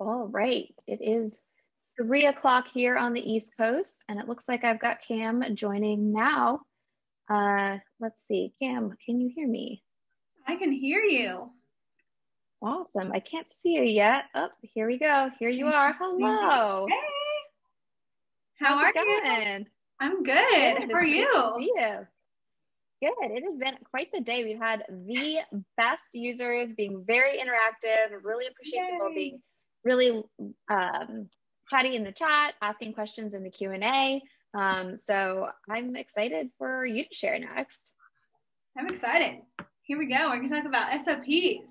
All right, it is three o'clock here on the East Coast, and it looks like I've got Cam joining now. Uh, let's see, Cam, can you hear me? I can hear you. Awesome. I can't see you yet. Oh, here we go. Here you are. Hello. Hey. How How's are it going? you? I'm good. Good. How are you? see you. Good. It has been quite the day. We've had the best users being very interactive. Really appreciate people Yay. being really um, chatty in the chat, asking questions in the Q and A. Um, so I'm excited for you to share next. I'm excited. Here we go. We're going to talk about SOPs.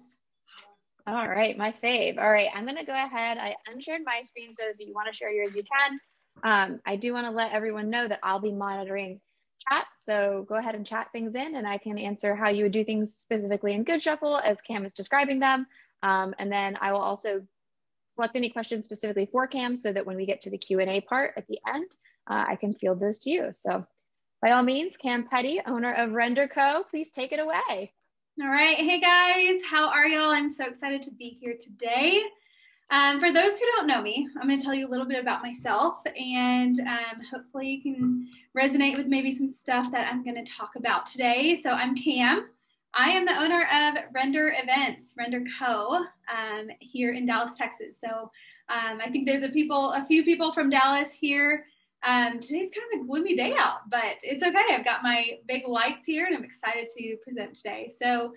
All right, my fave. All right, I'm going to go ahead. I unshared my screen, so if you want to share yours, you can. Um, I do want to let everyone know that I'll be monitoring chat, so go ahead and chat things in, and I can answer how you would do things specifically in Goodshuffle as Cam is describing them. Um, and then I will also collect any questions specifically for Cam, so that when we get to the Q and A part at the end, uh, I can field those to you. So, by all means, Cam Petty, owner of Render Co., please take it away. All right. Hey, guys. How are y'all? I'm so excited to be here today. Um, for those who don't know me, I'm going to tell you a little bit about myself and um, hopefully you can resonate with maybe some stuff that I'm going to talk about today. So, I'm Cam. I am the owner of Render Events, Render Co. Um, here in Dallas, Texas. So, um, I think there's a people, a few people from Dallas here. Um, today's kind of a gloomy day out, but it's okay. I've got my big lights here and I'm excited to present today. So,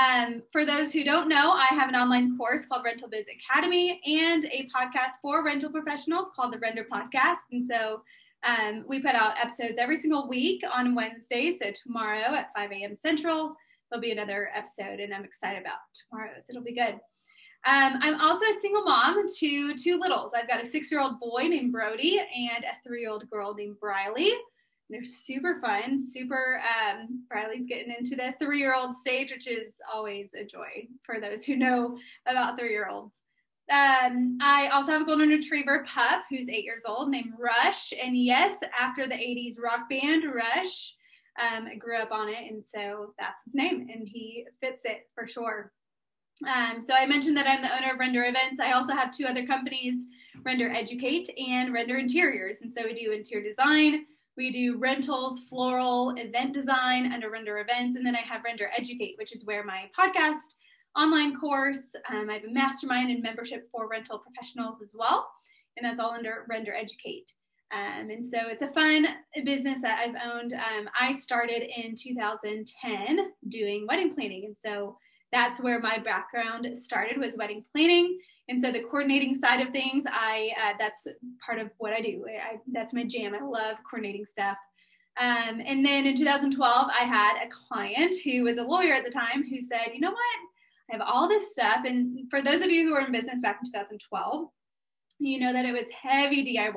um, for those who don't know, I have an online course called Rental Biz Academy and a podcast for rental professionals called the Render Podcast. And so um, we put out episodes every single week on Wednesday. So tomorrow at 5 a.m. Central, there'll be another episode, and I'm excited about tomorrow's. It'll be good. Um, I'm also a single mom to two littles. I've got a six year old boy named Brody and a three year old girl named Briley. They're super fun, super. Um, Briley's getting into the three year old stage, which is always a joy for those who know about three year olds. Um, I also have a golden retriever pup who's eight years old named Rush. And yes, after the 80s rock band Rush, um, grew up on it. And so that's his name. And he fits it for sure. Um, so I mentioned that I'm the owner of Render Events. I also have two other companies, Render Educate and Render Interiors. And so we do interior design, we do rentals, floral, event design under Render Events. And then I have Render Educate, which is where my podcast, online course, um, I have a mastermind and membership for rental professionals as well. And that's all under Render Educate. Um, and so it's a fun business that I've owned. Um, I started in 2010 doing wedding planning. And so that's where my background started was wedding planning. And so the coordinating side of things i uh, that's part of what i do. I, that's my jam. I love coordinating stuff. Um, and then in 2012 i had a client who was a lawyer at the time who said you know what? I have all this stuff. And for those of you who were in business back in 2012 you know that it was heavy diy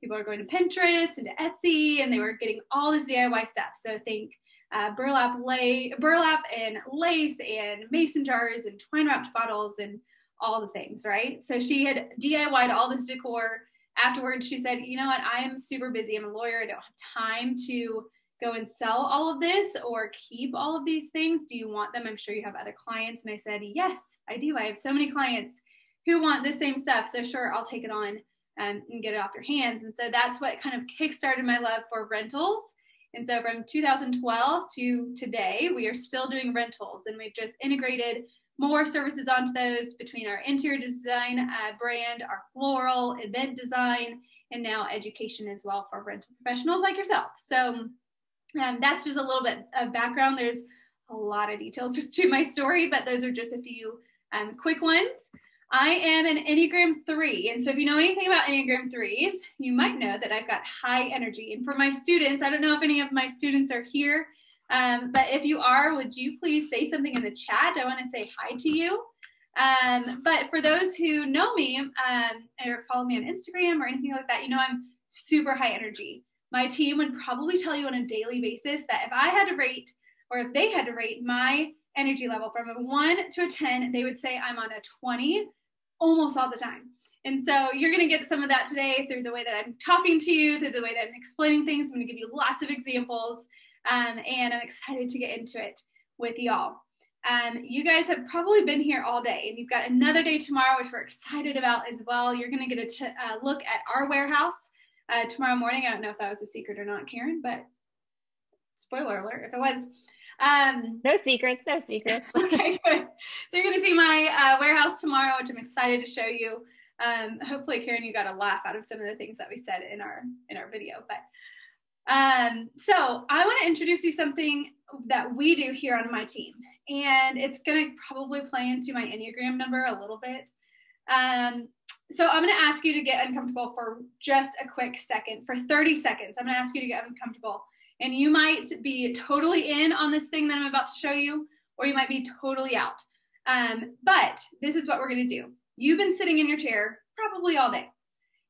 people are going to pinterest and to etsy and they were getting all this diy stuff so think uh, burlap lay, burlap and lace and mason jars and twine wrapped bottles and all the things, right? So she had DIY'd all this decor. Afterwards, she said, "You know what? I am super busy. I'm a lawyer. I don't have time to go and sell all of this or keep all of these things. Do you want them? I'm sure you have other clients." And I said, "Yes, I do. I have so many clients who want the same stuff. So sure, I'll take it on um, and get it off your hands." And so that's what kind of kickstarted my love for rentals. And so from 2012 to today, we are still doing rentals and we've just integrated more services onto those between our interior design uh, brand, our floral, event design, and now education as well for rental professionals like yourself. So um, that's just a little bit of background. There's a lot of details to my story, but those are just a few um, quick ones. I am an Enneagram 3. And so, if you know anything about Enneagram 3s, you might know that I've got high energy. And for my students, I don't know if any of my students are here, um, but if you are, would you please say something in the chat? I want to say hi to you. Um, but for those who know me um, or follow me on Instagram or anything like that, you know I'm super high energy. My team would probably tell you on a daily basis that if I had to rate or if they had to rate my energy level from a 1 to a 10, they would say I'm on a 20 almost all the time. And so you're going to get some of that today through the way that I'm talking to you, through the way that I'm explaining things. I'm going to give you lots of examples, um, and I'm excited to get into it with y'all. Um, you guys have probably been here all day, and you've got another day tomorrow, which we're excited about as well. You're going to get a t- uh, look at our warehouse uh, tomorrow morning. I don't know if that was a secret or not, Karen, but spoiler alert if it was. Um, no secrets, no secrets. okay, good. So you're going to see my uh, warehouse tomorrow, which I'm excited to show you. Um, hopefully, Karen, you got a laugh out of some of the things that we said in our in our video. But um, so I want to introduce you something that we do here on my team, and it's going to probably play into my enneagram number a little bit. Um, so I'm going to ask you to get uncomfortable for just a quick second, for 30 seconds. I'm going to ask you to get uncomfortable and you might be totally in on this thing that I'm about to show you, or you might be totally out. Um, but this is what we're to do. You've been sitting in your chair probably all day,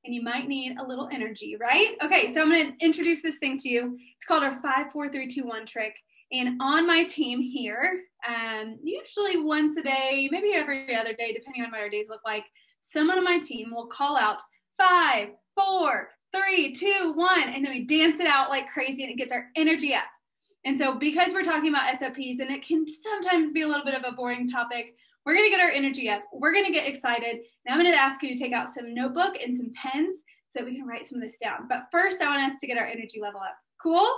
and you might need a little energy, right? Okay, so I'm to introduce this thing to you. It's called our five, four, three, two, one trick. And on my team here, um, usually once a day, maybe every other day, depending on what our days look like, someone on my team will call out five, four, three, two, one, and then we dance it out like crazy and it gets our energy up. And so, because we're talking about SOPs and it can sometimes be a little bit of a boring topic, we're gonna get our energy up. We're gonna get excited. And I'm gonna ask you to take out some notebook and some pens so that we can write some of this down. But first, I want us to get our energy level up. Cool?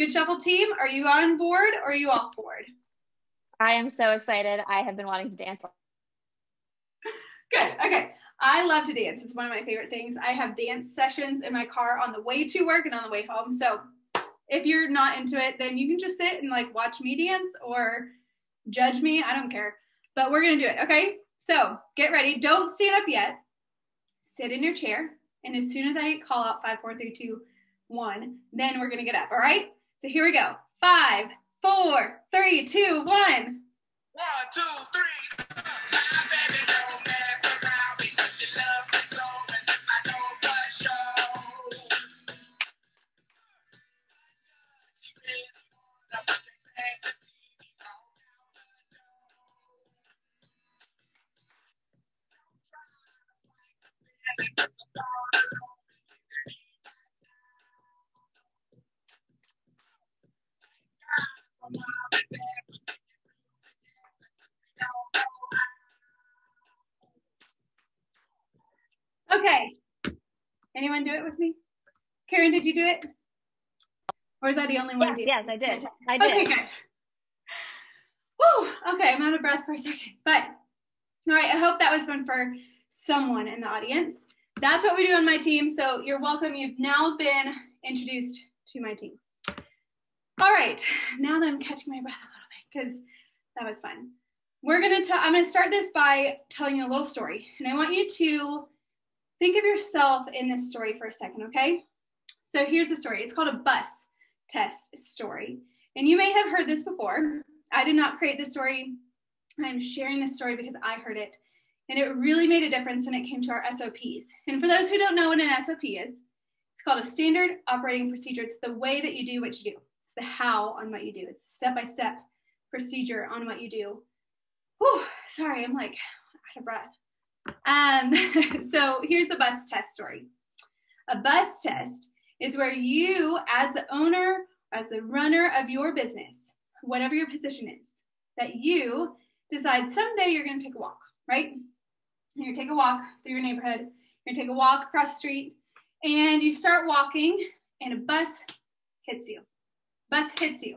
Goodshuffle team. Are you on board or are you off board? I am so excited. I have been wanting to dance. Good. Okay. I love to dance. It's one of my favorite things. I have dance sessions in my car on the way to work and on the way home. So if you're not into it, then you can just sit and like watch me dance or judge me. I don't care. But we're going to do it. Okay. So get ready. Don't stand up yet. Sit in your chair. And as soon as I call out five, four, three, two, one, then we're going to get up. All right. So here we go. Five, four, three, two, one. One, two, three. It with me? Karen, did you do it? Or is that the only one? Yes, yes I did. I did. Okay, good. Whew, okay, I'm out of breath for a second. But all right, I hope that was fun for someone in the audience. That's what we do on my team. So you're welcome. You've now been introduced to my team. All right, now that I'm catching my breath a little bit because that was fun. We're gonna. I'm gonna start this by telling you a little story, and I want you to think of yourself in this story for a second. Okay. So here's the story. It's called a bus test story, and you may have heard this before. I did not create this story. I'm sharing this story because I heard it and it really made a difference when it came to our SOPs. And for those who don't know what an SOP is, it's called a standard operating procedure. It's the way that you do what you do. It's the how on what you do. It's a step-by-step procedure on what you do. Whew, sorry, I'm like out of breath. Um, so here's the bus test story. A bus test is where you, as the owner, as the runner of your business, whatever your position is, that you decide someday you're going to take a walk, right? You're gonna take a walk through your neighborhood. You're gonna take a walk across the street, and you start walking, and a bus hits you. Bus hits you,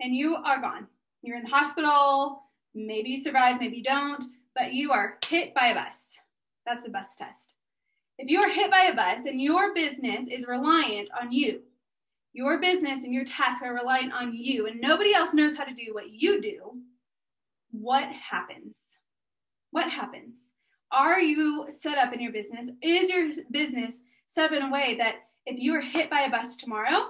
and you are gone. You're in the hospital. Maybe you survive, maybe you don't, but you are hit by a bus. That's the bus test. If you are hit by a bus and your business is reliant on you, your business and your tasks are reliant on you, and nobody else knows how to do what you do, what happens? What happens? Are you set up in your business? Is your business set up in a way that if you were hit by a bus tomorrow,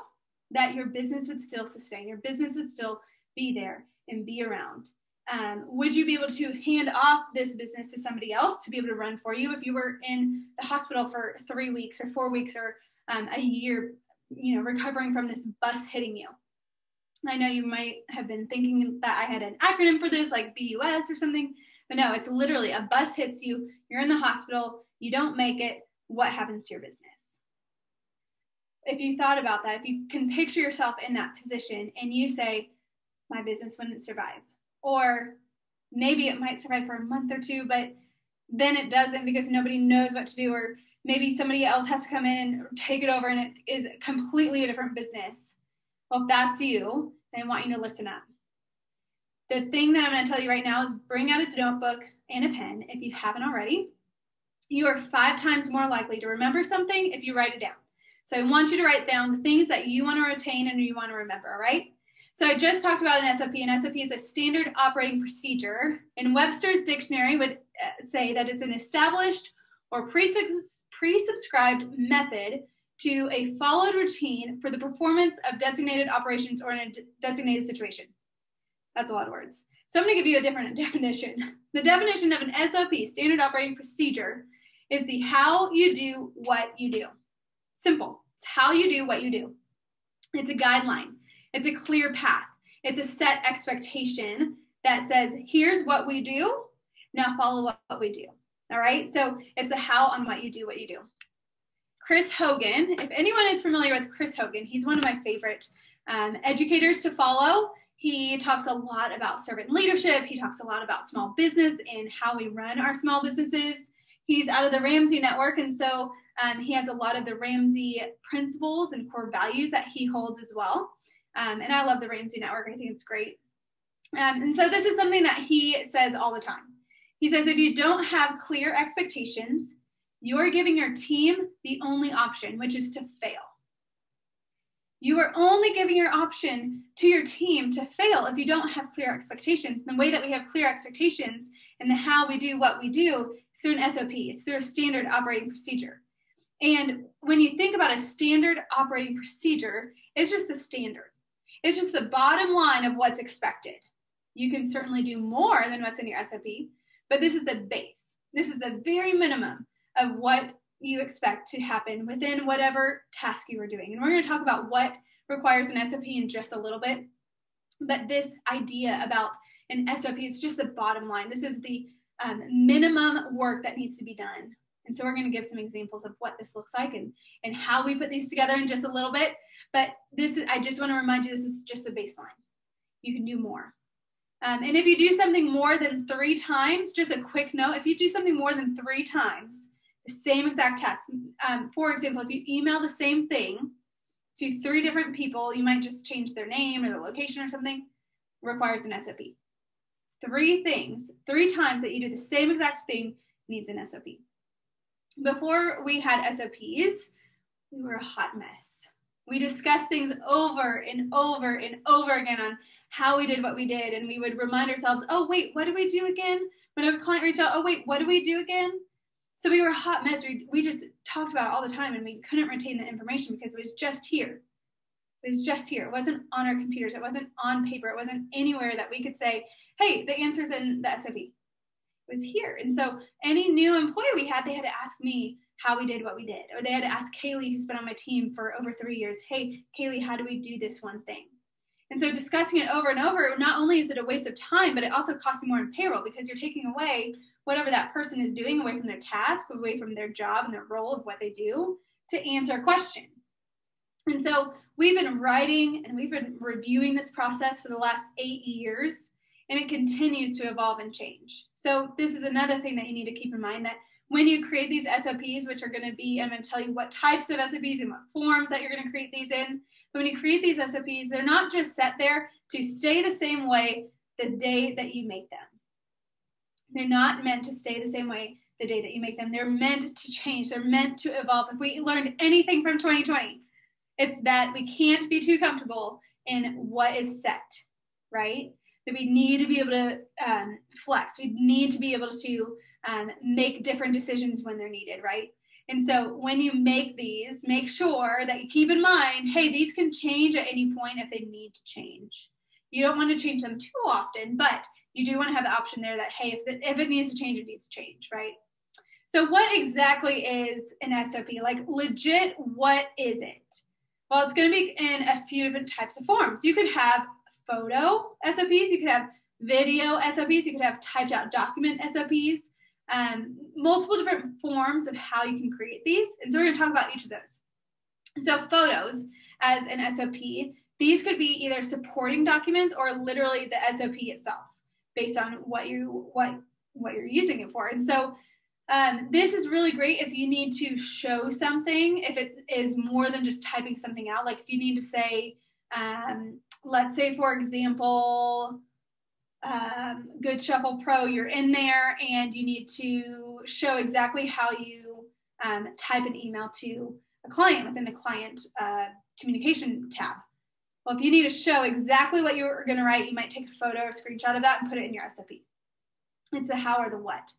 that your business would still sustain, your business would still be there and be around? Um, would you be able to hand off this business to somebody else to be able to run for you if you were in the hospital for three weeks or four weeks or um, a year, you know, recovering from this bus hitting you? I know you might have been thinking that I had an acronym for this, like BUS or something. But no, it's literally a bus hits you, you're in the hospital, you don't make it, what happens to your business? If you thought about that, if you can picture yourself in that position and you say, my business wouldn't survive, or maybe it might survive for a month or two, but then it doesn't because nobody knows what to do, or maybe somebody else has to come in and take it over and it is completely a different business. Well, if that's you, then I want you to listen up. The thing that I'm going to tell you right now is bring out a notebook and a pen if you haven't already. You are five times more likely to remember something if you write it down. So I want you to write down the things that you want to retain and you want to remember, all right? So I just talked about an SOP. An SOP is a standard operating procedure. In Webster's dictionary would uh, say that it's an established or pre-subscribed method to a followed routine for the performance of designated operations or in a designated situation. That's a lot of words. So I'm going to give you a different definition. The definition of an SOP, standard operating procedure, is the how you do what you do. Simple. It's how you do what you do. It's a guideline. It's a clear path. It's a set expectation that says, here's what we do. Now follow what we do. All right. So it's the how on what you do, what you do. Chris Hogan, if anyone is familiar with Chris Hogan, he's one of my favorite um, educators to follow. He talks a lot about servant leadership. He talks a lot about small business and how we run our small businesses. He's out of the Ramsey Network, and so um, he has a lot of the Ramsey principles and core values that he holds as well. Um, and I love the Ramsey Network. I think it's great. Um, and so this is something that he says all the time. He says if you don't have clear expectations, you're giving your team the only option, which is to fail. You are only giving your option to your team to fail if you don't have clear expectations. And the way that we have clear expectations and the how we do what we do is through an SOP, it's through a standard operating procedure. And when you think about a standard operating procedure, it's just the standard. It's just the bottom line of what's expected. You can certainly do more than what's in your SOP, but this is the base. This is the very minimum of what you expect to happen within whatever task you are doing. And we're going to talk about what requires an SOP in just a little bit. But this idea about an SOP, it's just the bottom line. This is the um, minimum work that needs to be done. And so we're going to give some examples of what this looks like and, and how we put these together in just a little bit. But this is, I just want to remind you, this is just the baseline. You can do more. Um, and if you do something more than three times, just a quick note, if you do something more than three times, the same exact test. Um, for example, if you email the same thing to three different people, you might just change their name or the location or something, requires an SOP. Three things, three times that you do the same exact thing needs an SOP. Before we had SOPs, we were a hot mess. We discussed things over and over and over again on how we did what we did. And we would remind ourselves, oh, wait, what did we do again? When a client reached out, oh, wait, what do we do again? So we were a hot mess. We, we just talked about it all the time and we couldn't retain the information because it was just here. It was just here. It wasn't on our computers. It wasn't on paper. It wasn't anywhere that we could say, hey, the answer's in the SOP. Was here. And so any new employee we had, they had to ask me how we did what we did. Or they had to ask Kaylee, who's been on my team for over three years, hey, Kaylee, how do we do this one thing? And so discussing it over and over, not only is it a waste of time, but it also costs you more in payroll because you're taking away whatever that person is doing away from their task, away from their job and their role of what they do to answer a question. And so we've been writing and we've been reviewing this process for the last eight years, and it continues to evolve and change. So this is another thing that you need to keep in mind that when you create these SOPs, which are going to be, I'm going to tell you what types of SOPs and what forms that you're going to create these in. But when you create these SOPs, they're not just set there to stay the same way the day that you make them. They're not meant to stay the same way the day that you make them. They're meant to change. They're meant to evolve. If we learned anything from 2020, it's that we can't be too comfortable in what is set, right? That we need to be able to um, flex. We need to be able to um, make different decisions when they're needed, right? And so when you make these, make sure that you keep in mind hey, these can change at any point if they need to change. You don't want to change them too often, but you do want to have the option there that hey, if, the, if it needs to change, it needs to change, right? So what exactly is an SOP? Like legit, what is it? Well, it's going to be in a few different types of forms. You could have photo SOPs, you could have video SOPs, you could have typed out document SOPs, um, multiple different forms of how you can create these. And so we're going to talk about each of those. So photos as an SOP, these could be either supporting documents or literally the SOP itself. based on what you what what you're using it for. And so um, this is really great if you need to show something, if it is more than just typing something out. Like if you need to say, um, let's say, for example, um, Goodshuffle Pro, you're in there and you need to show exactly how you um, type an email to a client within the client uh, communication tab. Well, if you need to show exactly what you're going to write, you might take a photo or screenshot of that and put it in your SOP. It's a how or the what.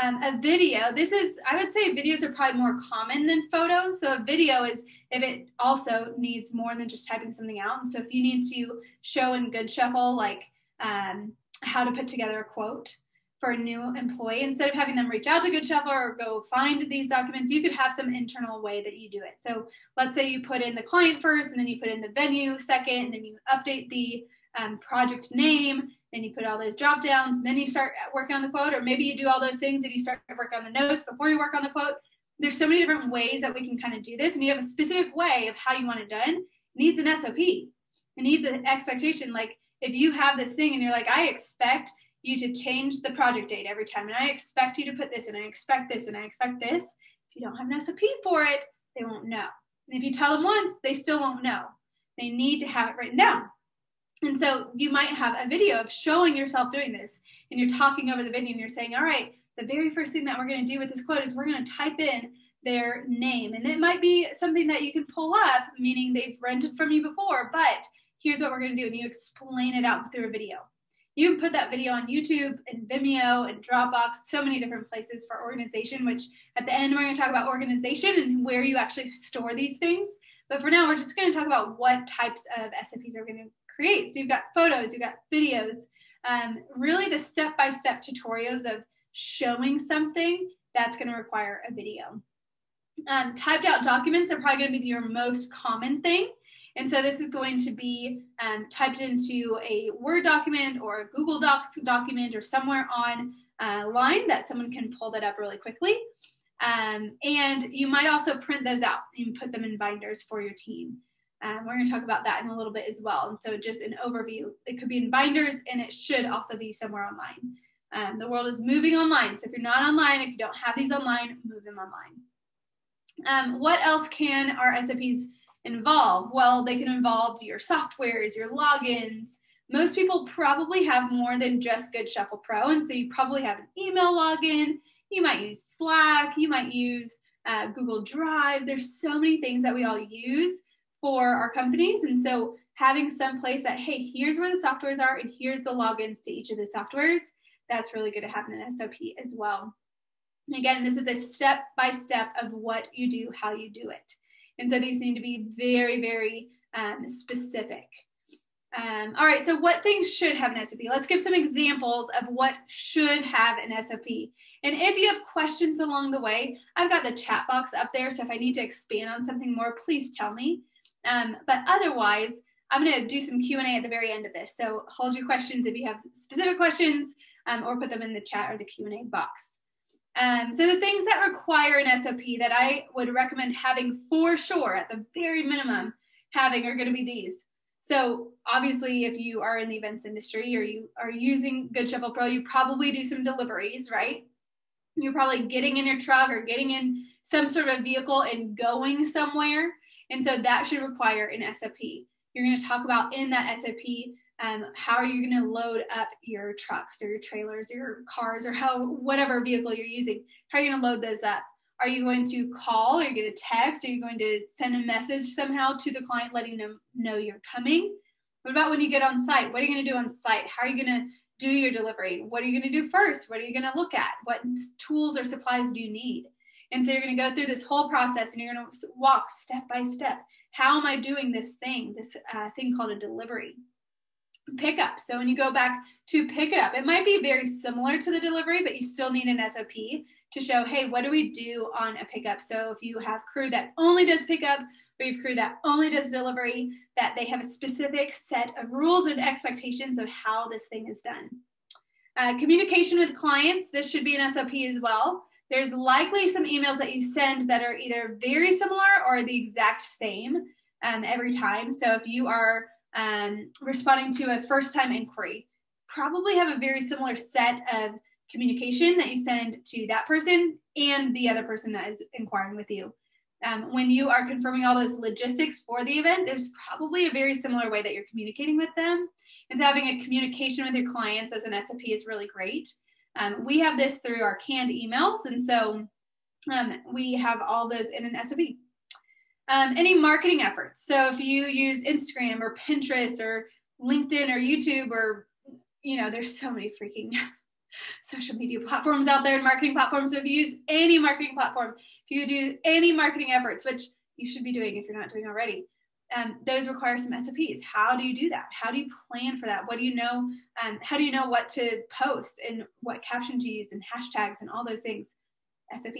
Um, a video, this is, I would say videos are probably more common than photos. So a video is if it also needs more than just typing something out. And so if you need to show in Goodshuffle, like um, how to put together a quote for a new employee, instead of having them reach out to Goodshuffle or go find these documents, you could have some internal way that you do it. So let's say you put in the client first, and then you put in the venue second, and then you update the um, project name, then you put all those drop downs, then you start working on the quote, or maybe you do all those things and you start to work on the notes before you work on the quote. There's so many different ways that we can kind of do this, and you have a specific way of how you want it done. It needs an SOP. It needs an expectation. Like if you have this thing and you're like, I expect you to change the project date every time, and I expect you to put this, and I expect this, and I expect this. If you don't have an SOP for it, they won't know. And if you tell them once, they still won't know. They need to have it written down. And so you might have a video of showing yourself doing this, and you're talking over the video and you're saying, All right, the very first thing that we're going to do with this quote is we're going to type in their name. And it might be something that you can pull up, meaning they've rented from you before, but here's what we're going to do. And you explain it out through a video. You can put that video on YouTube and Vimeo and Dropbox, so many different places for organization, which at the end we're going to talk about organization and where you actually store these things. But for now, we're just going to talk about what types of SOPs are going to create. So you've got photos, you've got videos, um, really the step-by-step tutorials of showing something that's going to require a video. Um, typed out documents are probably going to be your most common thing. And so this is going to be um, typed into a Word document or a Google Docs document or somewhere on line that someone can pull that up really quickly. Um, and you might also print those out and put them in binders for your team. Um, we're going to talk about that in a little bit as well. And so, just an overview. It could be in binders, and it should also be somewhere online. Um, the world is moving online. So, if you're not online, if you don't have these online, move them online. Um, what else can our SOPs involve? Well, they can involve your softwares, your logins. Most people probably have more than just Goodshuffle Pro. And so, you probably have an email login. You might use Slack. You might use uh, Google Drive. There's so many things that we all use for our companies. And so having some place that, hey, here's where the softwares are and here's the logins to each of the softwares, that's really good to have in an SOP as well. And again, this is a step by step of what you do, how you do it. And so these need to be very, very um, specific. Um, all right, so what things should have an SOP? Let's give some examples of what should have an SOP. And if you have questions along the way, I've got the chat box up there. So if I need to expand on something more, please tell me. Um, but otherwise, I'm going to do some Q&A at the very end of this. So hold your questions if you have specific questions um, or put them in the chat or the Q&A box. Um, so the things that require an SOP that I would recommend having for sure at the very minimum having are going to be these. So obviously, if you are in the events industry or you are using Goodshuffle Pro, you probably do some deliveries, right? You're probably getting in your truck or getting in some sort of vehicle and going somewhere. And so that should require an SOP. You're going to talk about in that SOP um, how are you going to load up your trucks or your trailers or your cars or how whatever vehicle you're using. How are you going to load those up? Are you going to call? Are you going to text? Are you going to send a message somehow to the client letting them know you're coming? What about when you get on site? What are you going to do on site? How are you going to do your delivery? What are you going to do first? What are you going to look at? What tools or supplies do you need? And so you're going to go through this whole process and you're going to walk step by step. How am I doing this thing, this uh, thing called a delivery? Pickup. So when you go back to pick it up, it might be very similar to the delivery, but you still need an SOP to show, hey, what do we do on a pickup? So if you have crew that only does pickup, or you have crew that only does delivery, that they have a specific set of rules and expectations of how this thing is done. Uh, communication with clients, this should be an SOP as well there's likely some emails that you send that are either very similar or the exact same um, every time. So if you are um, responding to a first time inquiry, probably have a very similar set of communication that you send to that person and the other person that is inquiring with you. Um, when you are confirming all those logistics for the event, there's probably a very similar way that you're communicating with them. And so having a communication with your clients as an SOP is really great. Um, we have this through our canned emails, and so um, we have all those in an SOP. Um, any marketing efforts. So if you use Instagram or Pinterest or LinkedIn or YouTube or, you know, there's so many freaking social media platforms out there and marketing platforms. So if you use any marketing platform, if you do any marketing efforts, which you should be doing if you're not doing already, um, those require some SOPs. How do you do that? How do you plan for that? What do you know? Um, how do you know what to post and what caption to use and hashtags and all those things? SOP.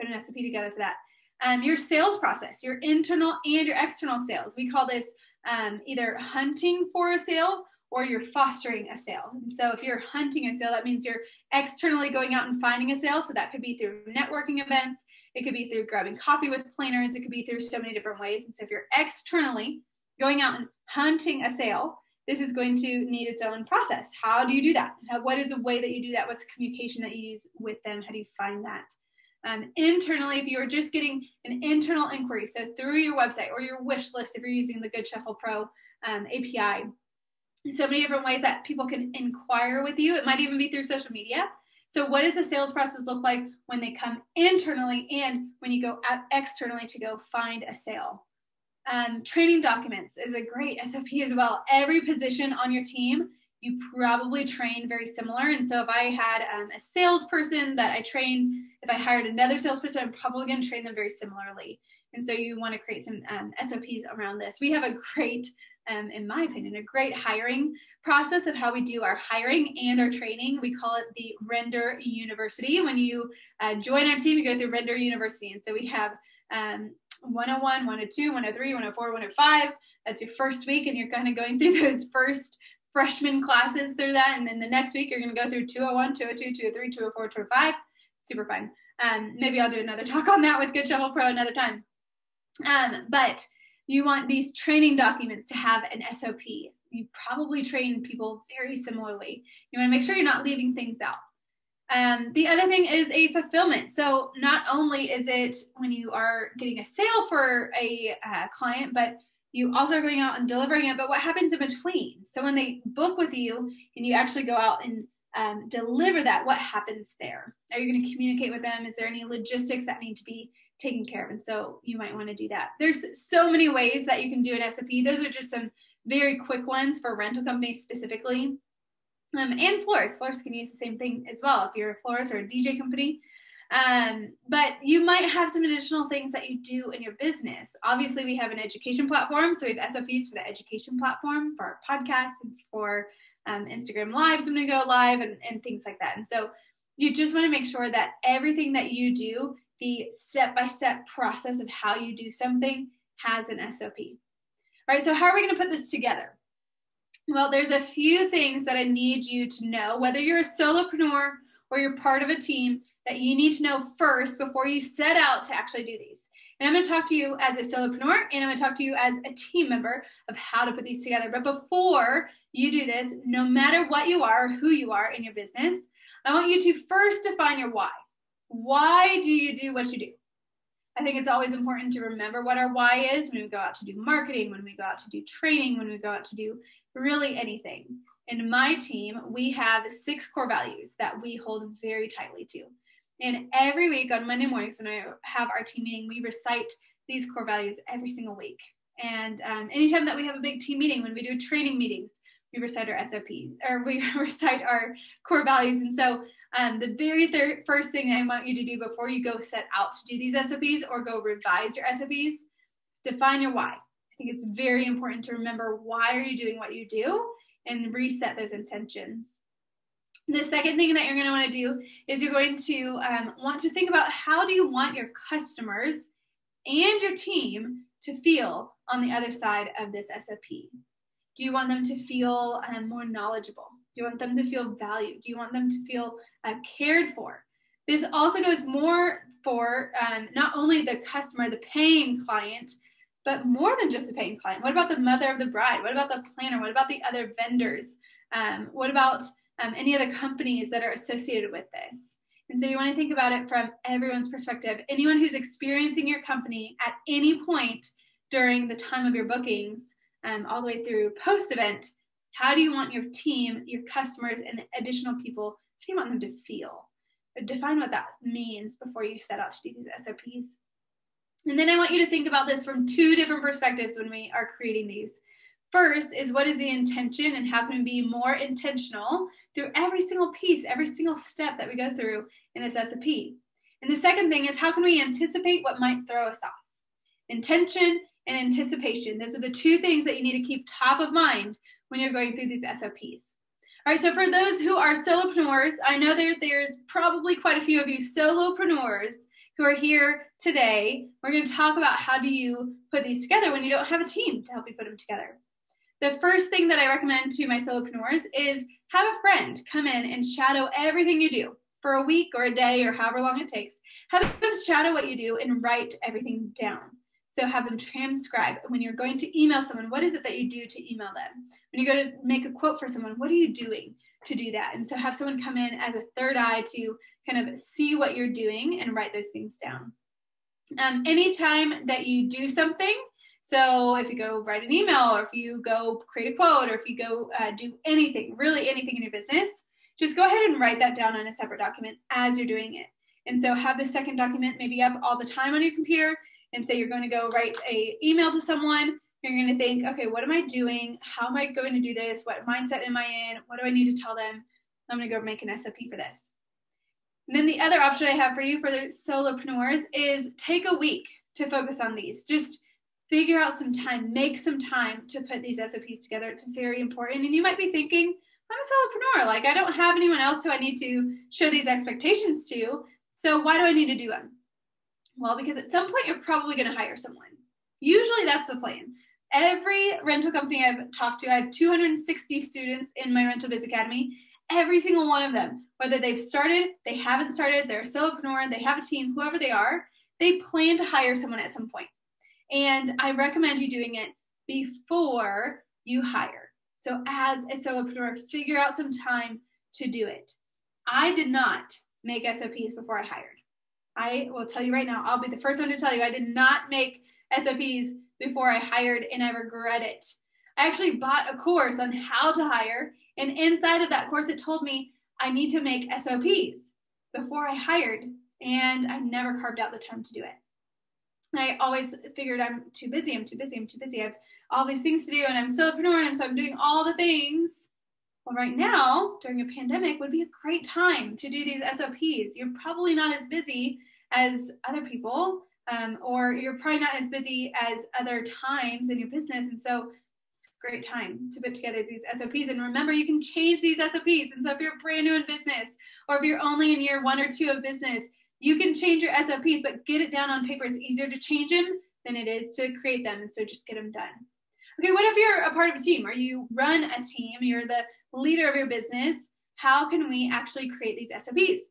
Put an SOP together for that. Um, your sales process, your internal and your external sales. We call this um, either hunting for a sale or you're fostering a sale. And so if you're hunting a sale, that means you're externally going out and finding a sale. So that could be through networking events, it could be through grabbing coffee with planners, it could be through so many different ways. And so if you're externally going out and hunting a sale, this is going to need its own process. How do you do that? what is the way that you do that? What's communication that you use with them? How do you find that? Um, internally, if you're just getting an internal inquiry, so through your website or your wish list, if you're using the Goodshuffle Pro um, API, so many different ways that people can inquire with you. It might even be through social media. So, what does the sales process look like when they come internally and when you go externally to go find a sale? Um, training documents is a great SOP as well. Every position on your team, you probably train very similar. And so, if I had um, a salesperson that I train, if I hired another salesperson, I'm probably going to train them very similarly. And so, you want to create some um, SOPs around this. We have a great um, in my opinion, a great hiring process of how we do our hiring and our training. We call it the Render University. When you uh, join our team, you go through Render University. And so we have um, 101, 102, 103, 104, 105. That's your first week, and you're kind of going through those first freshman classes through that. And then the next week, you're going to go through 201, 202, 203, 204, 205. Super fun. Um, maybe I'll do another talk on that with Goodshuffle Pro another time. Um, but you want these training documents to have an SOP. You probably train people very similarly. You want to make sure you're not leaving things out. Um, the other thing is a fulfillment. So not only is it when you are getting a sale for a uh, client, but you also are going out and delivering it. But what happens in between? So when they book with you and you actually go out and um, deliver that, what happens there? Are you going to communicate with them? Is there any logistics that need to be taken care of. And so you might want to do that. There's so many ways that you can do an SOP. Those are just some very quick ones for rental companies specifically. Um, and florists. Florists can use the same thing as well if you're a florist or a DJ company. Um, but you might have some additional things that you do in your business. Obviously, we have an education platform. So we have SOPs for the education platform, for our podcast, and for um, Instagram lives when we go live, and, and things like that. And so you just want to make sure that everything that you do the step by step process of how you do something has an SOP. All right, so how are we going to put this together? Well, there's a few things that I need you to know, whether you're a solopreneur or you're part of a team, that you need to know first before you set out to actually do these. And I'm going to talk to you as a solopreneur and I'm going to talk to you as a team member of how to put these together. But before you do this, no matter what you are, or who you are in your business, I want you to first define your why. Why do you do what you do? I think it's always important to remember what our why is when we go out to do marketing, when we go out to do training, when we go out to do really anything. In my team, we have six core values that we hold very tightly to. And every week on Monday mornings, when I have our team meeting, we recite these core values every single week. And um, anytime that we have a big team meeting, when we do training meetings, we recite our SOPs or we recite our core values. And so um, the very thir- first thing I want you to do before you go set out to do these SOPs or go revise your SOPs is define your why. I think it's very important to remember why are you doing what you do and reset those intentions. The second thing that you're going to want to do is you're going to um, want to think about how do you want your customers and your team to feel on the other side of this SOP. Do you want them to feel um, more knowledgeable? Do you want them to feel valued? Do you want them to feel uh, cared for? This also goes more for um, not only the customer, the paying client, but more than just the paying client. What about the mother of the bride? What about the planner? What about the other vendors? Um, what about um, any other companies that are associated with this? And so you want to think about it from everyone's perspective. Anyone who's experiencing your company at any point during the time of your bookings, um, all the way through post event, how do you want your team, your customers, and the additional people, how do you want them to feel? Define what that means before you set out to do these SOPs. And then I want you to think about this from two different perspectives when we are creating these. First is what is the intention and how can we be more intentional through every single piece, every single step that we go through in this SOP. And the second thing is how can we anticipate what might throw us off? Intention and anticipation. Those are the two things that you need to keep top of mind when you're going through these SOPs. All right, so for those who are solopreneurs, I know there, there's probably quite a few of you solopreneurs who are here today. We're going to talk about how do you put these together when you don't have a team to help you put them together. The first thing that I recommend to my solopreneurs is have a friend come in and shadow everything you do for a week or a day or however long it takes. Have them shadow what you do and write everything down. So have them transcribe. When you're going to email someone, what is it that you do to email them? When you go to make a quote for someone, what are you doing to do that? And so have someone come in as a third eye to kind of see what you're doing and write those things down. Um, anytime that you do something, so if you go write an email or if you go create a quote or if you go uh, do anything, really anything in your business, just go ahead and write that down on a separate document as you're doing it. And so have the second document maybe up all the time on your computer and say you're going to go write a email to someone. You're going to think okay what am i doing? How am i going to do this? What mindset am i in? What do i need to tell them? I'm going to go make an sop for this. And then the other option i have for you for the solopreneurs is take a week to focus on these. Just figure out some time make some time to put these sops together. It's very important. And you might be thinking i'm a solopreneur. Like i don't have anyone else who i need to show these expectations to. So why do i need to do them well, because at some point you're probably going to hire someone. Usually that's the plan. Every rental company I've talked to, I have 260 students in my Rental Biz Academy. Every single one of them, whether they've started, they haven't started, they're a solopreneur, they have a team, whoever they are, they plan to hire someone at some point. And I recommend you doing it before you hire. So, as a solopreneur, figure out some time to do it. I did not make SOPs before I hired. I will tell you right now, I'll be the first one to tell you I did not make SOPs before I hired and I regret it. I actually bought a course on how to hire, and inside of that course, it told me I need to make SOPs before I hired, and I never carved out the time to do it. I always figured I'm too busy, I'm too busy, I'm too busy. I have all these things to do, and I'm solopreneur, and so I'm doing all the things. Well, right now, during a pandemic, would be a great time to do these SOPs. You're probably not as busy as other people, um, or you're probably not as busy as other times in your business. And so it's a great time to put together these SOPs. And remember, you can change these SOPs. And so if you're brand new in business, or if you're only in year one or two of business, you can change your SOPs, but get it down on paper. It's easier to change them than it is to create them. And so just get them done. Okay, what if you're a part of a team or you run a team, you're the leader of your business? How can we actually create these SOPs?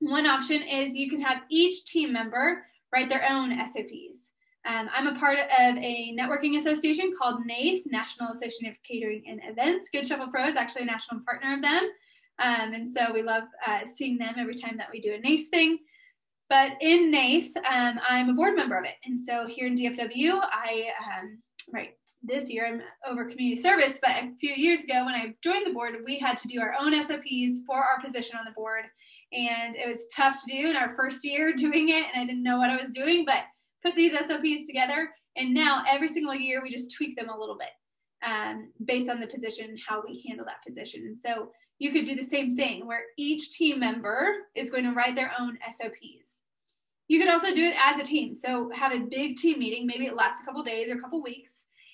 One option is you can have each team member write their own SOPs. Um, I'm a part of a networking association called NACE, National Association of Catering and Events. Goodshuffle Pro is actually a national partner of them. Um, and so we love uh, seeing them every time that we do a NACE thing. But in NACE, um, I'm a board member of it. And so here in DFW, I, um, right, this year I'm over community service, but a few years ago when I joined the board, we had to do our own SOPs for our position on the board. And it was tough to do in our first year doing it and i didn't know what i was doing but put these sops together. And now every single year we just tweak them a little bit um, based on the position how we handle that position. And so you could do the same thing where each team member is going to write their own sops you could also do it as a team so have a big team meeting maybe it lasts a couple days or a couple weeks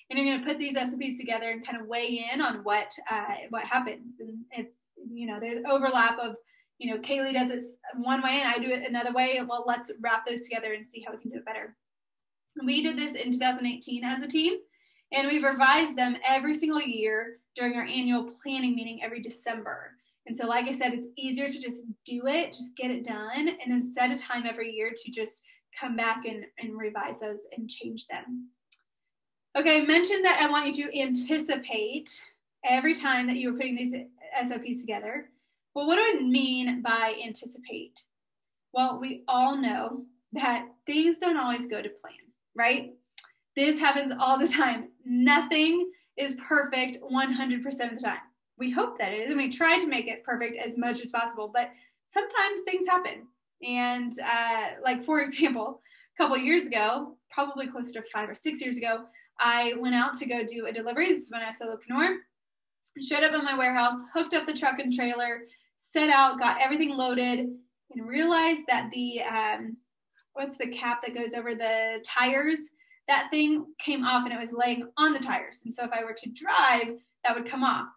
and you're going to put these sops together and kind of weigh in on what uh, what happens and if you know there's overlap of you know, Kaylee does it one way and I do it another way. Well, let's wrap those together and see how we can do it better. We did this in 2018 as a team, and we've revised them every single year during our annual planning meeting every December. And so, like I said, it's easier to just do it, just get it done, and then set a time every year to just come back and, and revise those and change them. Okay, I mentioned that I want you to anticipate every time that you were putting these SOPs together. Well, what do I mean by anticipate? Well, we all know that things don't always go to plan, right? This happens all the time. Nothing is perfect 100% of the time. We hope that it is, and we try to make it perfect as much as possible, but sometimes things happen. And uh, like, for example, a couple years ago, probably closer to five or six years ago, I went out to go do a delivery. This is when I was solopreneur. Showed up at my warehouse, hooked up the truck and trailer, set out, got everything loaded, and realized that the um, what's the cap that goes over the tires? That thing came off and it was laying on the tires. And so if I were to drive, that would come off.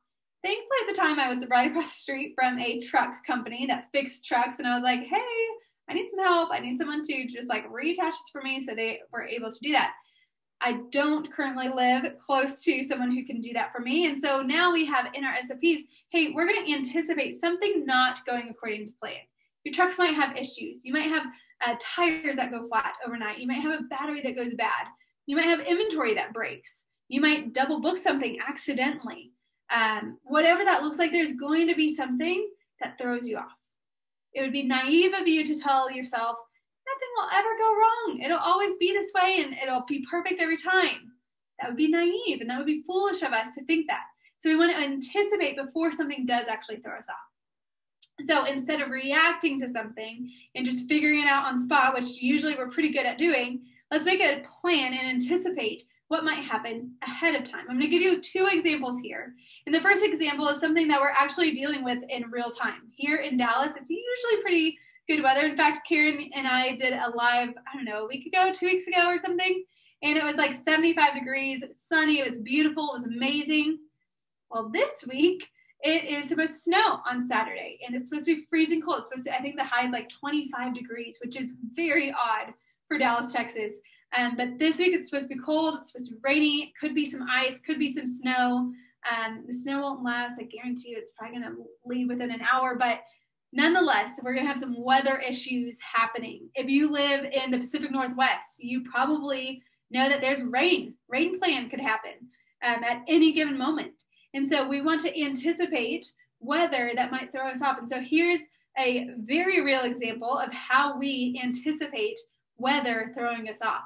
Thankfully, at the time, I was right across the street from a truck company that fixed trucks, and I was like, "Hey, I need some help. I need someone to just like reattach this for me." So they were able to do that. I don't currently live close to someone who can do that for me. And so now we have in our SOPs, hey, we're going to anticipate something not going according to plan. Your trucks might have issues. You might have uh, tires that go flat overnight. You might have a battery that goes bad. You might have inventory that breaks. You might double book something accidentally. Um, whatever that looks like, there's going to be something that throws you off. It would be naive of you to tell yourself, nothing will ever go wrong. It'll always be this way and it'll be perfect every time. That would be naive and that would be foolish of us to think that. So we want to anticipate before something does actually throw us off. So instead of reacting to something and just figuring it out on spot, which usually we're pretty good at doing, let's make a plan and anticipate what might happen ahead of time. I'm going to give you two examples here. And the first example is something that we're actually dealing with in real time. Here in Dallas, it's usually pretty good weather. In fact, Karen and I did a live, I don't know, a week ago, two weeks ago or something, and it was like 75 degrees, sunny, it was beautiful, it was amazing. Well, this week it is supposed to snow on Saturday, and it's supposed to be freezing cold. It's supposed to, I think the high is like 25 degrees, which is very odd for Dallas, Texas. Um, but this week it's supposed to be cold, it's supposed to be rainy, could be some ice, could be some snow. Um, the snow won't last. I guarantee you it's probably going to leave within an hour, but Nonetheless, we're to have some weather issues happening. If you live in the Pacific Northwest, you probably know that there's rain. Rain plan could happen um, at any given moment. And so we want to anticipate weather that might throw us off. And so here's a very real example of how we anticipate weather throwing us off.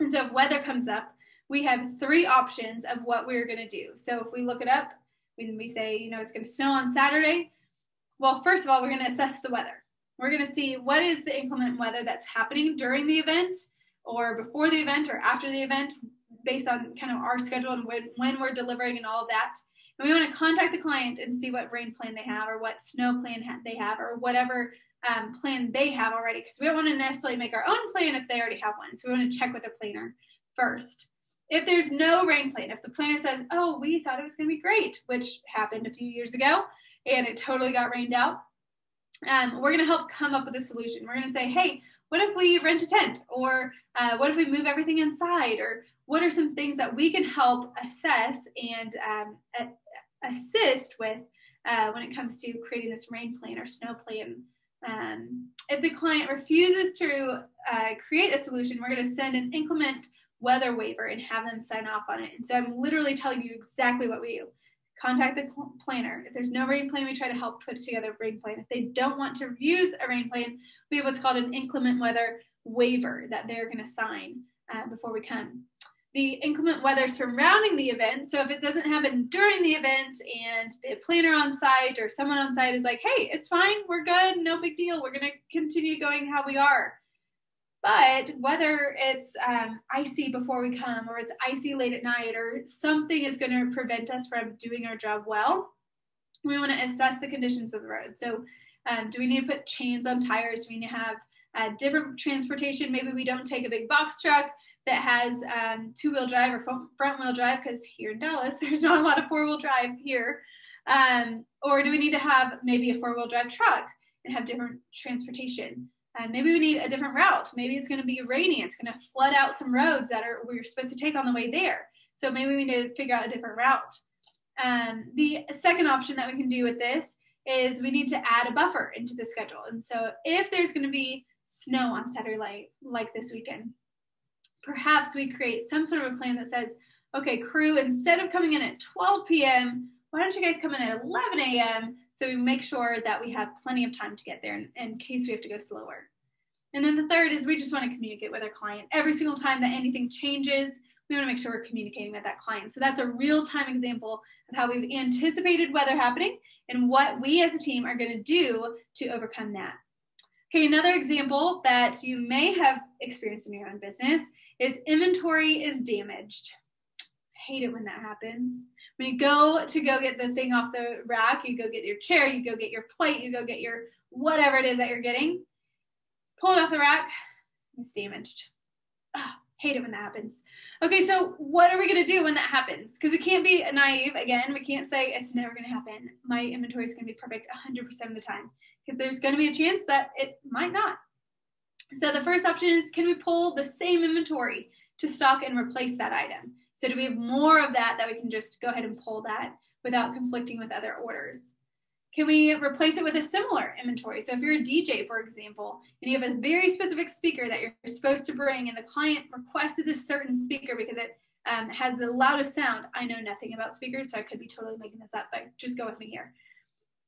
And so if weather comes up, we have three options of what we're going to do. So if we look it up, when we say, you know, it's going to snow on Saturday, well, first of all, we're going to assess the weather. We're going to see what is the inclement weather that's happening during the event or before the event or after the event based on kind of our schedule and when, when we're delivering and all of that. And we want to contact the client and see what rain plan they have or what snow plan they have or whatever um, plan they have already because we don't want to necessarily make our own plan if they already have one. So we want to check with the planner first. If there's no rain plan, if the planner says, oh, we thought it was going to be great, which happened a few years ago, and it totally got rained out. Um, we're going to help come up with a solution. We're going to say, hey, what if we rent a tent? Or uh, what if we move everything inside? Or what are some things that we can help assess and um, assist with uh, when it comes to creating this rain plan or snow plan? Um, if the client refuses to uh, create a solution, we're going to send an inclement weather waiver and have them sign off on it. And so I'm literally telling you exactly what we do contact the planner. If there's no rain plan, we try to help put together a rain plan. If they don't want to use a rain plan, we have what's called an inclement weather waiver that they're going to sign uh, before we come. The inclement weather surrounding the event, so if it doesn't happen during the event and the planner on site or someone on site is like, hey, it's fine, we're good, no big deal, we're going to continue going how we are but whether it's um, icy before we come, or it's icy late at night, or something is going to prevent us from doing our job well, we want to assess the conditions of the road. So, um, do we need to put chains on tires? Do we need to have uh, different transportation? Maybe we don't take a big box truck that has um, two wheel drive or front wheel drive because here in Dallas, there's not a lot of four wheel drive here. Um, or do we need to have maybe a four wheel drive truck and have different transportation? And maybe we need a different route. Maybe it's going to be rainy. It's going to flood out some roads that are we're supposed to take on the way there. So maybe we need to figure out a different route. Um, the second option that we can do with this is we need to add a buffer into the schedule. And so if there's going to be snow on Saturday like this weekend, perhaps we create some sort of a plan that says, okay, crew, instead of coming in at 12 p.m., why don't you guys come in at 11 a.m. so we make sure that we have plenty of time to get there in, in case we have to go slower. And then the third is we just want to communicate with our client. Every single time that anything changes, we want to make sure we're communicating with that client. So that's a real time example of how we've anticipated weather happening and what we as a team are going to do to overcome that. Okay, another example that you may have experienced in your own business is inventory is damaged. I hate it when that happens. When you go to go get the thing off the rack, you go get your chair, you go get your plate, you go get your whatever it is that you're getting, pull it off the rack, it's damaged. Oh, hate it when that happens. Okay, so what are we gonna do when that happens? Because we can't be naive. Again, we can't say it's never gonna happen. My inventory is gonna be perfect 100% of the time because there's gonna be a chance that it might not. So the first option is can we pull the same inventory to stock and replace that item? So do we have more of that that we can just go ahead and pull that without conflicting with other orders? Can we replace it with a similar inventory? So if you're a DJ, for example, and you have a very specific speaker that you're supposed to bring, and the client requested this certain speaker because it um, has the loudest sound. I know nothing about speakers, so I could be totally making this up, but just go with me here.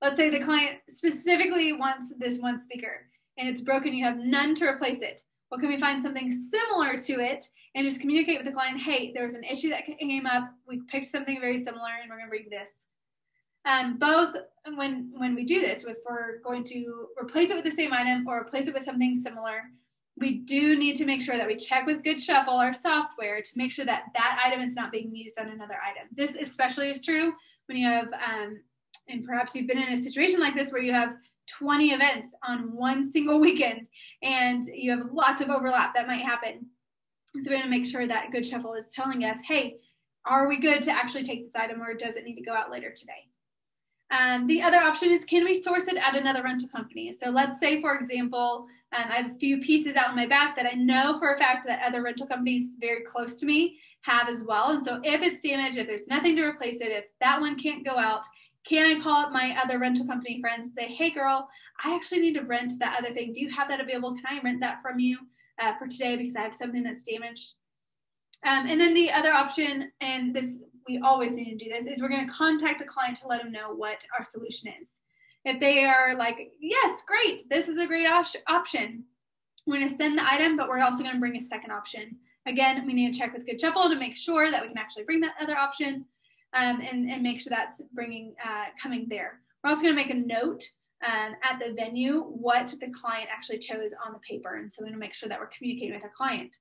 Let's say the client specifically wants this one speaker and it's broken, you have none to replace it. Well, can we find something similar to it and just communicate with the client, hey, there was an issue that came up. We picked something very similar and we're going to bring this. Um, both when when we do this, if we're going to replace it with the same item or replace it with something similar, we do need to make sure that we check with Goodshuffle, our software, to make sure that that item is not being used on another item. This especially is true when you have, um, and perhaps you've been in a situation like this where you have 20 events on one single weekend and you have lots of overlap that might happen. So we're going to make sure that Goodshuffle is telling us, hey, are we good to actually take this item or does it need to go out later today? Um, the other option is can we source it at another rental company? So let's say, for example, um, I have a few pieces out in my back that I know for a fact that other rental companies very close to me have as well. And so if it's damaged, if there's nothing to replace it, if that one can't go out, can I call up my other rental company friends and say, hey girl, I actually need to rent that other thing. Do you have that available? Can I rent that from you uh, for today because I have something that's damaged? Um, and then the other option, and this we always need to do this, is we're going to contact the client to let them know what our solution is. If they are like, yes, great, this is a great op- option, we're going to send the item, but we're also going to bring a second option. Again, we need to check with Goodshuffle to make sure that we can actually bring that other option um, and, and make sure that's bringing uh, coming there. We're also going to make a note um, at the venue what the client actually chose on the paper, and so we're going to make sure that we're communicating with our client.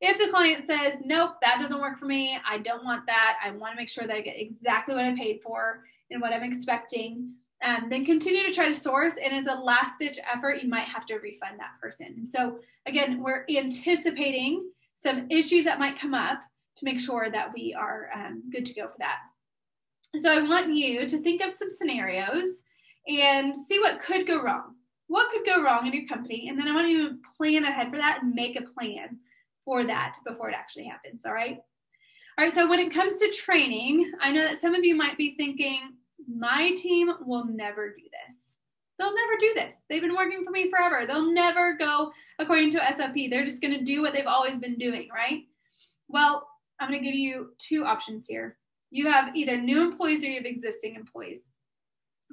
If the client says, nope, that doesn't work for me, I don't want that, I want to make sure that I get exactly what I paid for and what I'm expecting, um, then continue to try to source. And as a last ditch effort, you might have to refund that person. And so, again, we're anticipating some issues that might come up to make sure that we are um, good to go for that. So, I want you to think of some scenarios and see what could go wrong. What could go wrong in your company? And then I want you to plan ahead for that and make a plan for that before it actually happens. All right. All right. So when it comes to training, I know that some of you might be thinking, my team will never do this. They'll never do this. They've been working for me forever. They'll never go according to SOP. They're just going to do what they've always been doing, right? Well, I'm going to give you two options here. You have either new employees or you have existing employees.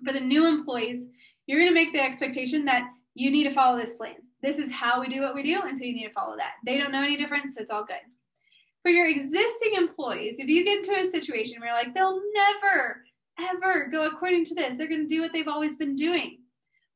For the new employees, you're going to make the expectation that you need to follow this plan this is how we do what we do, and so you need to follow that. They don't know any different, so it's all good. For your existing employees, if you get into a situation where like they'll never, ever go according to this, they're going to do what they've always been doing.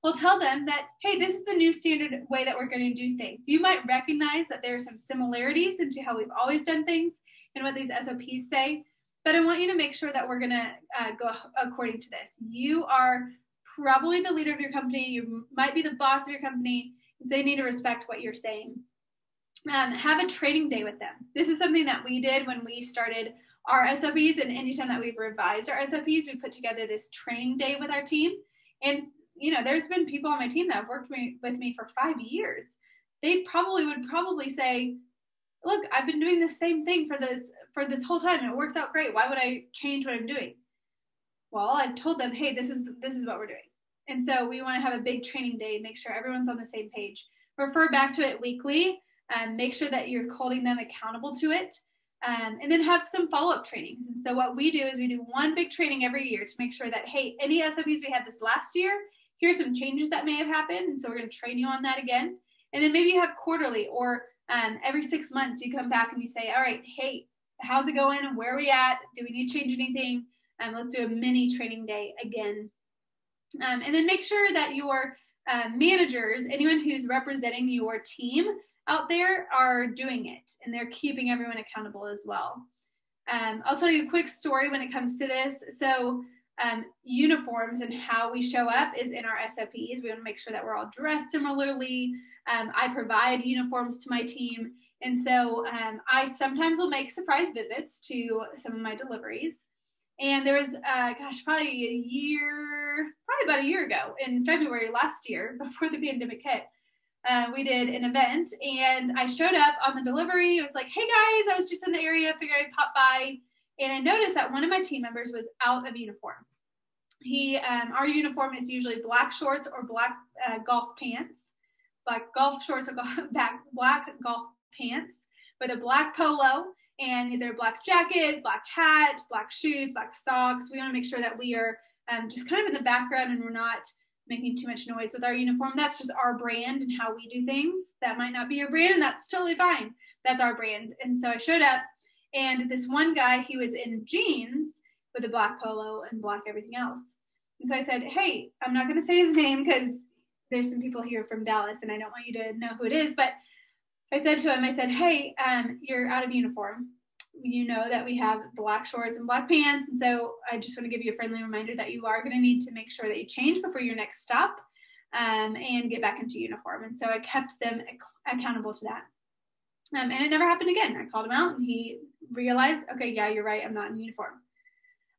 Well, tell them that, hey, this is the new standard way that we're going to do things. You might recognize that there are some similarities into how we've always done things and what these SOPs say, but I want you to make sure that we're going to uh, go according to this. You are probably the leader of your company, you might be the boss of your company, they need to respect what you're saying. Um, have a training day with them. This is something that we did when we started our SOPs, and anytime that we've revised our SOPs, we put together this training day with our team. And you know, there's been people on my team that have worked with me for five years. They probably would probably say, "Look, I've been doing the same thing for this for this whole time, and it works out great. Why would I change what I'm doing?" Well, I've told them, "Hey, this is this is what we're doing." And so we want to have a big training day, make sure everyone's on the same page. Refer back to it weekly and make sure that you're holding them accountable to it. um, and then have some follow-up trainings. And so what we do is we do one big training every year to make sure that, hey, any SOPs we had this last year, here's some changes that may have happened. And so we're going to train you on that again. And then maybe you have quarterly or um, every six months you come back and you say, all right, hey, how's it going? Where are we at? Do we need to change anything? Um, let's do a mini training day again. Um, and then make sure that your uh, managers, anyone who's representing your team, out there are doing it and they're keeping everyone accountable as well. Um, I'll tell you a quick story when it comes to this. So, um, uniforms and how we show up is in our SOPs. We want to make sure that we're all dressed similarly. Um, I provide uniforms to my team. And so um, I sometimes will make surprise visits to some of my deliveries. And there was, uh, gosh, probably a year, probably about a year ago in February last year, before the pandemic hit, uh, we did an event and I showed up on the delivery. It was like, hey guys, I was just in the area, figured I'd pop by. And I noticed that one of my team members was out of uniform. He, um, our uniform is usually black shorts or black uh, golf pants, black golf shorts or black, black golf pants with a black polo and either black jacket, black hat, black shoes, black socks. We want to make sure that we are um, just kind of in the background and we're not making too much noise with our uniform. That's just our brand and how we do things. That might not be your brand, and that's totally fine. That's our brand. And so I showed up, and this one guy, he was in jeans with a black polo and black everything else. And so I said, Hey, I'm not going to say his name because there's some people here from Dallas, and I don't want you to know who it is. But I said to him, I said, Hey, um, you're out of uniform you know that we have black shorts and black pants. And so I just want to give you a friendly reminder that you are going to need to make sure that you change before your next stop um, and get back into uniform. And so I kept them ac- accountable to that. Um, and it never happened again. I called him out and he realized, okay, yeah, you're right. I'm not in uniform.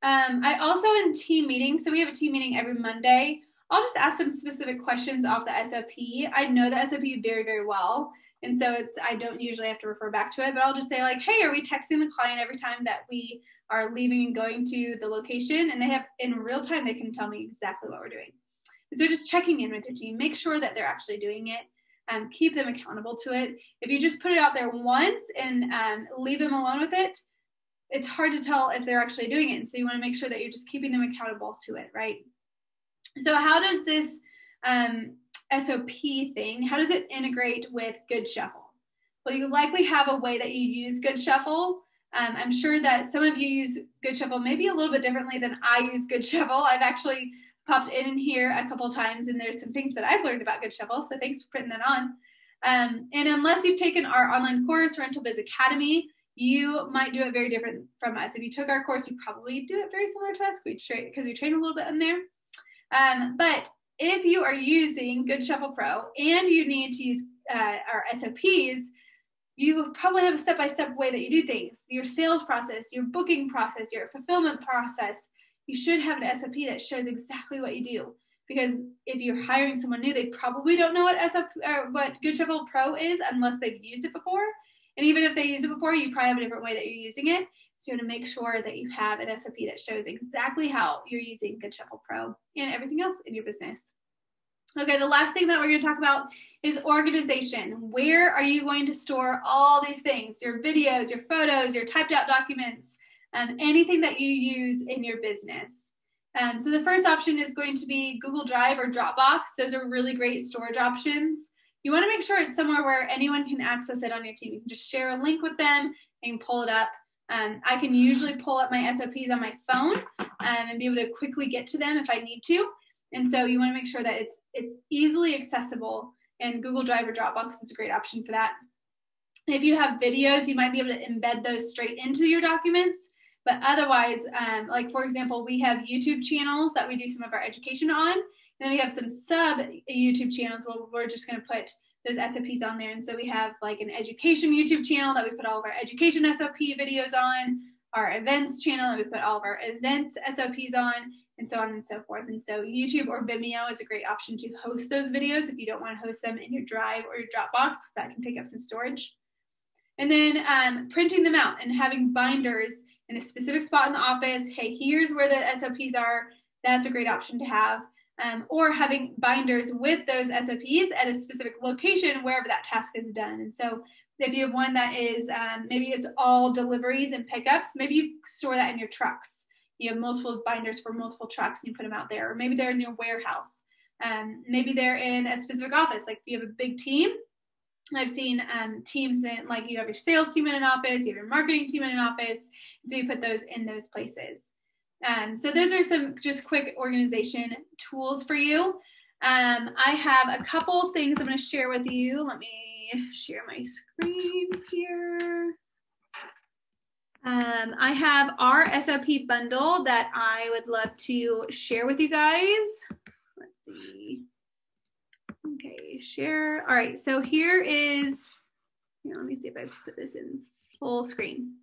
Um, I also in team meetings, so we have a team meeting every Monday. I'll just ask some specific questions off the SOP. I know the SOP very, very well. And so it's I don't usually have to refer back to it, but I'll just say like, hey, are we texting the client every time that we are leaving and going to the location? And they have in real time they can tell me exactly what we're doing. And so just checking in with your team, make sure that they're actually doing it. Um, keep them accountable to it. If you just put it out there once and um, leave them alone with it, it's hard to tell if they're actually doing it. And so you want to make sure that you're just keeping them accountable to it, right? So how does this um, SOP thing, how does it integrate with Goodshuffle? Well, you likely have a way that you use Goodshuffle. Um, I'm sure that some of you use Goodshuffle maybe a little bit differently than I use Good Shuffle. I've actually popped in here a couple times, and there's some things that I've learned about Goodshuffle. So thanks for putting that on. Um, and unless you've taken our online course, Rental Biz Academy, you might do it very different from us. If you took our course, you probably do it very similar to us because we, tra- we train a little bit in there. Um, but if you are using Goodshuffle Pro and you need to use uh, our SOPs, you probably have a step by step way that you do things. Your sales process, your booking process, your fulfillment process. You should have an SOP that shows exactly what you do. Because if you're hiring someone new, they probably don't know what SOP or what Goodshuffle Pro is unless they've used it before. And even if they used it before, you probably have a different way that you're using it. So you want to make sure that you have an SOP that shows exactly how you're using Goodshuffle Pro and everything else in your business. Okay, the last thing that we're going to talk about is organization. Where are you going to store all these things? Your videos, your photos, your typed out documents, um, anything that you use in your business. Um, so the first option is going to be Google Drive or Dropbox. Those are really great storage options. You want to make sure it's somewhere where anyone can access it on your team. You can just share a link with them and pull it up um, I can usually pull up my SOPs on my phone um, and be able to quickly get to them if I need to. And so you want to make sure that it's it's easily accessible. And Google Drive or Dropbox is a great option for that. If you have videos, you might be able to embed those straight into your documents. But otherwise, um, like for example, we have YouTube channels that we do some of our education on. And then we have some sub YouTube channels where we're just going to put those SOPs on there. And so we have like an education YouTube channel that we put all of our education SOP videos on, our events channel that we put all of our events SOPs on, and so on and so forth. And so YouTube or Vimeo is a great option to host those videos if you don't want to host them in your Drive or your Dropbox. That can take up some storage. And then um, printing them out and having binders in a specific spot in the office. Hey, here's where the SOPs are. That's a great option to have um, or having binders with those SOPs at a specific location wherever that task is done. And so if you have one that is um, maybe it's all deliveries and pickups, maybe you store that in your trucks. You have multiple binders for multiple trucks and you put them out there, or maybe they're in your warehouse. Um, maybe they're in a specific office. Like if you have a big team, I've seen um, teams in like you have your sales team in an office, you have your marketing team in an office, so you put those in those places. Um, so those are some just quick organization tools for you. Um, I have a couple things I'm going to share with you. Let me share my screen here. Um, I have our SOP bundle that I would love to share with you guys. Let's see. Okay, share. All right, so here is, here, let me see if I put this in full screen.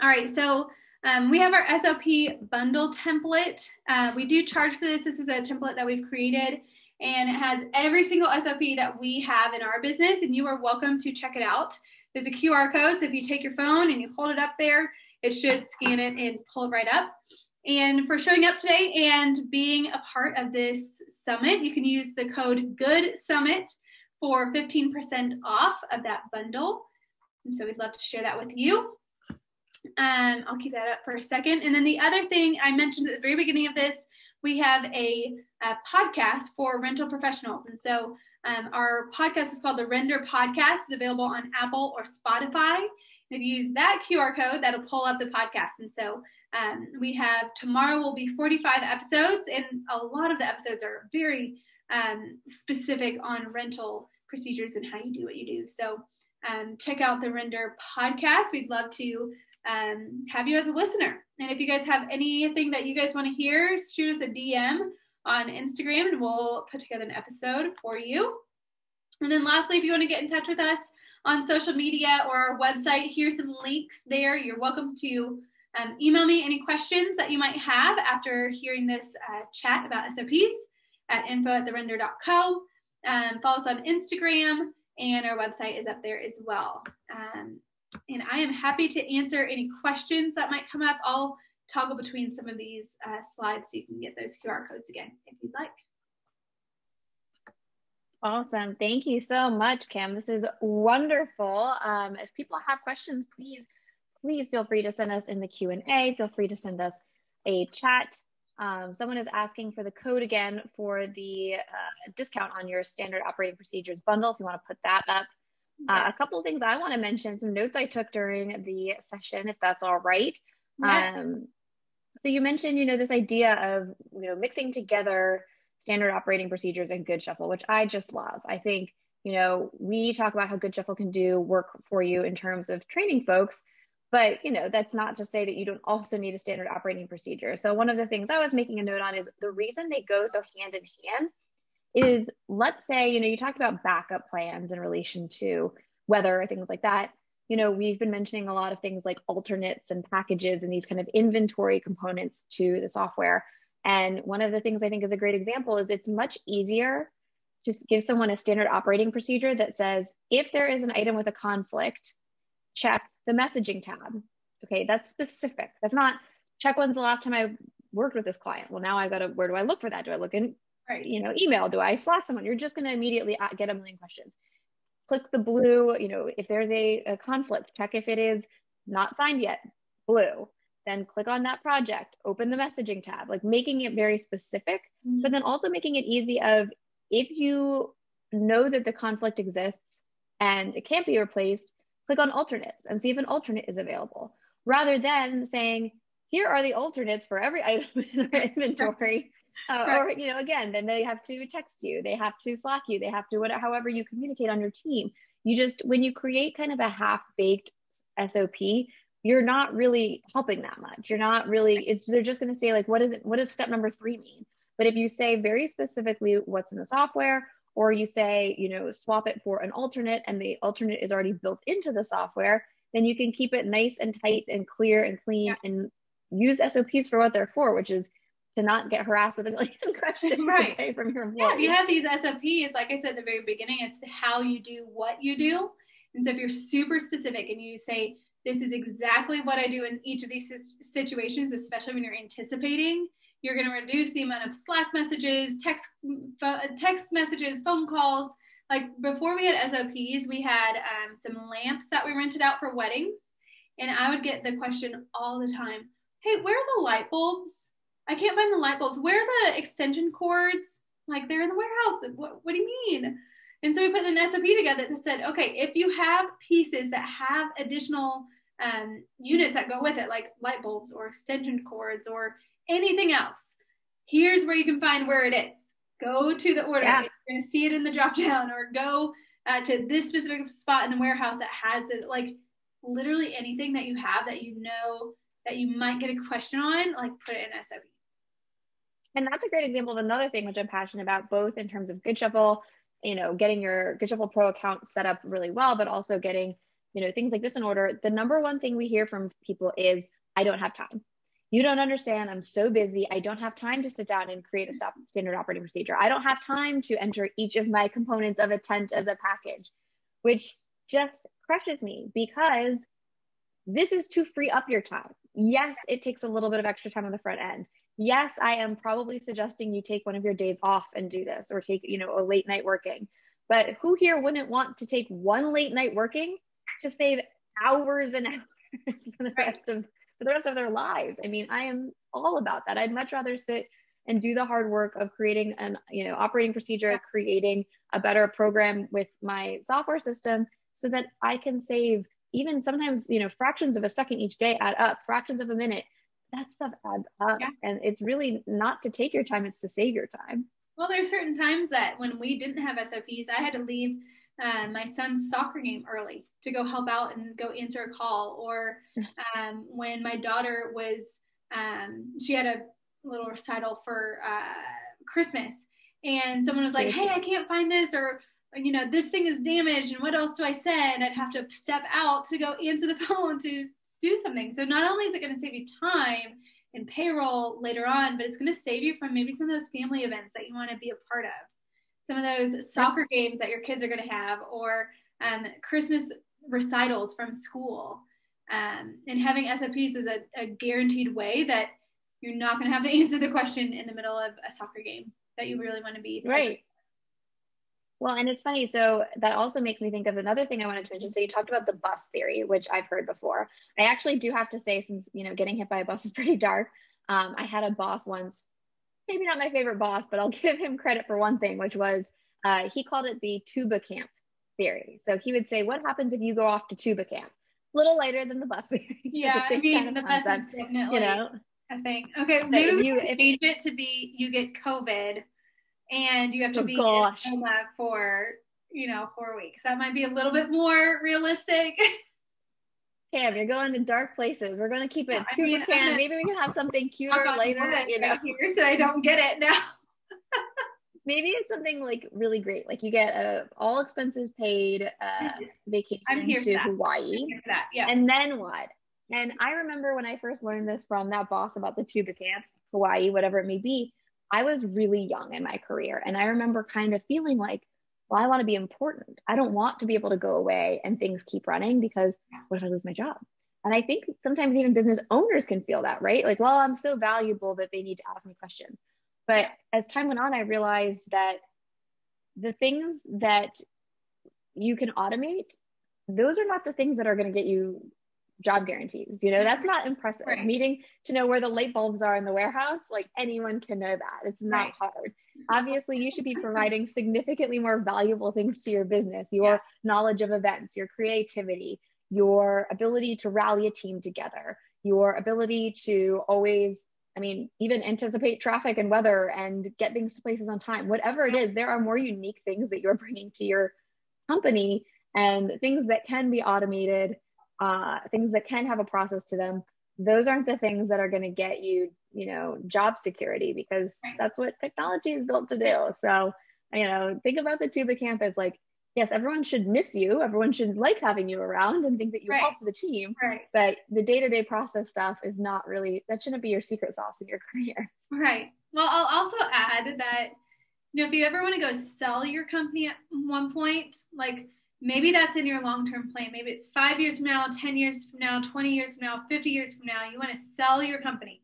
All right, so um, we have our SOP bundle template. Uh, we do charge for this. This is a template that we've created and it has every single SOP that we have in our business and you are welcome to check it out. There's a QR code, so if you take your phone and you hold it up there, it should scan it and pull it right up. And for showing up today and being a part of this summit, you can use the code GOOD SUMMIT for 15% off of that bundle. And so we'd love to share that with you. Um, I'll keep that up for a second. And then the other thing I mentioned at the very beginning of this, we have a, a podcast for rental professionals. And so um, our podcast is called the Render Podcast. It's available on Apple or Spotify. If you use that QR code, that'll pull up the podcast. And so um, we have tomorrow will be 45 episodes, and a lot of the episodes are very um, specific on rental procedures and how you do what you do. So um, check out the Render podcast. We'd love to um, have you as a listener. And if you guys have anything that you guys want to hear, shoot us a DM on Instagram and we'll put together an episode for you. And then lastly, if you want to get in touch with us on social media or our website, here's some links there. You're welcome to um, email me any questions that you might have after hearing this uh, chat about SOPs at info at therender.co. Um, follow us on Instagram, and our website is up there as well. Um, and I am happy to answer any questions that might come up. I'll toggle between some of these uh, slides so you can get those QR codes again if you'd like. Awesome. Thank you so much, Cam. This is wonderful. Um, if people have questions, please, please feel free to send us in the Q&A. Feel free to send us a chat. Um, someone is asking for the code again for the uh, discount on your standard operating procedures bundle. If you want to put that up. Uh, a couple of things I want to mention, some notes I took during the session, if that's all right. Yeah. Um, so you mentioned, you know, this idea of, you know, mixing together standard operating procedures and Goodshuffle, which I just love. I think, you know, we talk about how Goodshuffle can do work for you in terms of training folks, but you know, that's not to say that you don't also need a standard operating procedure. So one of the things I was making a note on is the reason they go so hand in hand is let's say, you know, you talked about backup plans in relation to weather or things like that. You know, we've been mentioning a lot of things like alternates and packages and these kind of inventory components to the software. And one of the things I think is a great example is it's much easier to give someone a standard operating procedure that says, if there is an item with a conflict, check the messaging tab. Okay, that's specific. That's not check when's the last time I worked with this client. Well, now I've got to, where do I look for that? Do I look in right. you know, email? Do I Slack someone? You're just going to immediately uh, get a million questions. Click the blue, you know, if there's a, a conflict, check if it is not signed yet, blue. Then click on that project, open the messaging tab, like making it very specific, mm-hmm. but then also making it easy of if you know that the conflict exists and it can't be replaced, click on alternates and see if an alternate is available rather than saying, here are the alternates for every item in our inventory. Uh, right. Or, you know, again, then they have to text you, they have to Slack you, they have to whatever, however you communicate on your team. You just, when you create kind of a half baked SOP, you're not really helping that much. You're not really, it's, they're just going to say, like, what is it, what does step number three mean? But if you say very specifically what's in the software, or you say, you know, swap it for an alternate and the alternate is already built into the software, then you can keep it nice and tight and clear and clean yeah. and use SOPs for what they're for, which is to not get harassed with a million questions right. a day from your employees. Yeah, if you have these SOPs, like I said at the very beginning, it's how you do what you do. And so if you're super specific and you say, this is exactly what I do in each of these situations, especially when you're anticipating, you're going to reduce the amount of Slack messages, text, text messages, phone calls. like before we had SOPs, we had um, some lamps that we rented out for weddings. And I would get the question all the time Hey, where are the light bulbs? I can't find the light bulbs. Where are the extension cords? Like they're in the warehouse. What, what do you mean? And so we put an SOP together that said, okay, if you have pieces that have additional um, units that go with it, like light bulbs or extension cords or anything else, here's where you can find where it is. Go to the order. Yeah. You're going to see it in the drop down, or go uh, to this specific spot in the warehouse that has this. Like literally anything that you have that you know that you might get a question on, like put it in SOP. And that's a great example of another thing which I'm passionate about, both in terms of Goodshuffle, you know, getting your Goodshuffle Pro account set up really well, but also getting, you know, things like this in order. The number one thing we hear from people is, I don't have time. You don't understand. I'm so busy. I don't have time to sit down and create a stop standard operating procedure. I don't have time to enter each of my components of a tent as a package, which just crushes me because this is to free up your time. Yes, it takes a little bit of extra time on the front end. Yes, I am probably suggesting you take one of your days off and do this or take, you know, a late night working. But who here wouldn't want to take one late night working to save hours and hours for the rest of for the rest of their lives? I mean, I am all about that. I'd much rather sit and do the hard work of creating an, you know, operating procedure, creating a better program with my software system so that I can save even sometimes, you know, fractions of a second each day add up, fractions of a minute. That stuff adds up. Yeah. And it's really not to take your time, it's to save your time. Well, there's certain times that when we didn't have SOPs, I had to leave uh, my son's soccer game early to go help out and go answer a call. Or um, when my daughter was, um, she had a little recital for uh, Christmas, and someone was like, "Hey, I can't find this," or you know, this thing is damaged and what else do I send? I'd have to step out to go answer the phone to do something. So not only is it going to save you time and payroll later on, but it's going to save you from maybe some of those family events that you want to be a part of. Some of those soccer games that your kids are going to have or um, Christmas recitals from school. Um, and having SOPs is a, a guaranteed way that you're not going to have to answer the question in the middle of a soccer game that you really want to be. Right. Well, and it's funny. So that also makes me think of another thing I wanted to mention. So you talked about the bus theory, which I've heard before. I actually do have to say, since you know getting hit by a bus is pretty dark. Um, I had a boss once, maybe not my favorite boss, but I'll give him credit for one thing, which was uh, he called it the tuba camp theory. So he would say, "What happens if you go off to tuba camp?" A little later than the bus theory. Yeah, I mean, kind of the concept, bus is definitely. You know, a thing. Okay, so maybe you change it to be you get COVID and you have to oh, be gosh. in coma for you know four weeks. That might be a little bit more realistic. Cam, you're going to dark places. We're going to keep it I mean, can. Maybe we can have something cuter later. You know, here, so I don't get it now. Maybe it's something like really great, like you get a all expenses paid uh, vacation to Hawaii. Yeah. And then what? And I remember when I first learned this from that boss about the tuba camp, Hawaii, whatever it may be. I was really young in my career. And I remember kind of feeling like, well, I want to be important. I don't want to be able to go away and things keep running because what if I lose my job? And I think sometimes even business owners can feel that, right? Like, well, I'm so valuable that they need to ask me questions. But as time went on, I realized that the things that you can automate, those are not the things that are going to get you job guarantees. You know, that's mm-hmm. not impressive. Right. Needing to know where the light bulbs are in the warehouse, like anyone can know that. It's not right. hard. Obviously, you should be providing significantly more valuable things to your business your yeah. knowledge of events, your creativity, your ability to rally a team together, your ability to always, I mean, even anticipate traffic and weather and get things to places on time. Whatever it is, there are more unique things that you're bringing to your company and things that can be automated uh, things that can have a process to them, those aren't the things that are going to get you, you know, job security because that's what technology is built to do. So, you know, think about the tuba camp as like, yes, everyone should miss you. Everyone should like having you around and think that you right. help the team. Right. But the day to day process stuff is not really, that shouldn't be your secret sauce in your career. Right. Well, I'll also add that, you know, if you ever want to go sell your company at one point, like maybe that's in your long-term plan. Maybe it's five years from now 10 years from now 20 years from now 50 years from now. You want to sell your company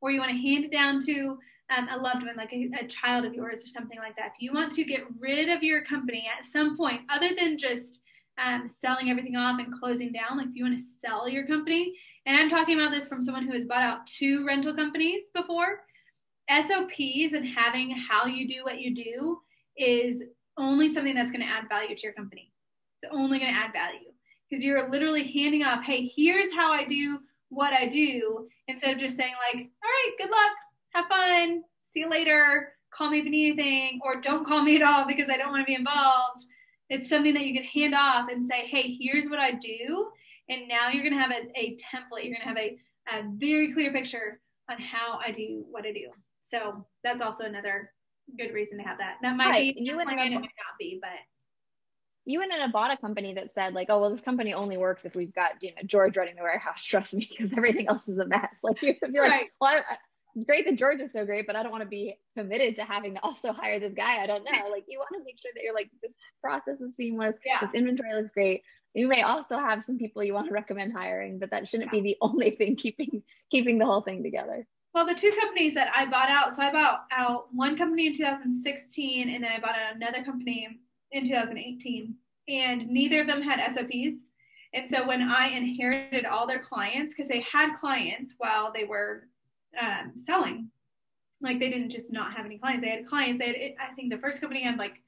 or you want to hand it down to um, a loved one, like a, a child of yours or something like that, if you want to get rid of your company at some point, other than just um, selling everything off and closing down, like if you want to sell your company, and I'm talking about this from someone who has bought out two rental companies before, SOPs and having how you do what you do is only something that's going to add value to your company. It's only going to add value because you're literally handing off, hey, here's how I do what I do, instead of just saying, like, all right, good luck, have fun, see you later, call me if you need anything, or don't call me at all because I don't want to be involved. It's something that you can hand off and say, hey, here's what I do. And now you're going to have a, a template, you're going to have a, a very clear picture on how I do what I do. So that's also another good reason to have that. That might right. be you and it might not be, but you went in and bought a company that said like, oh well, this company only works if we've got you know George running the warehouse. Trust me, because everything else is a mess. Like you feel right. like, well, I, it's great that George is so great, but I don't want to be committed to having to also hire this guy. I don't know. Like you want to make sure that you're like this process is seamless. Yeah. This inventory looks great. You may also have some people you want to recommend hiring, but that shouldn't yeah. be the only thing keeping keeping the whole thing together. Well, the two companies that I bought out, so I bought out one company in 2016, and then I bought out another company in 2018 and neither of them had SOPs. And so when I inherited all their clients, because they had clients while they were um, selling, like they didn't just not have any clients, they had clients. They had, I think the first company had like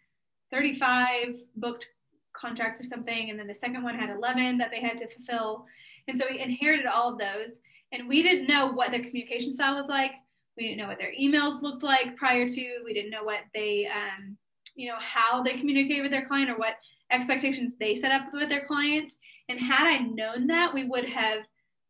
35 booked contracts or something, and then the second one had 11 that they had to fulfill. And so we inherited all of those, and we didn't know what their communication style was like. We didn't know what their emails looked like prior to. We didn't know what they, um, you know, how they communicate with their client or what expectations they set up with their client. And had I known that, we would have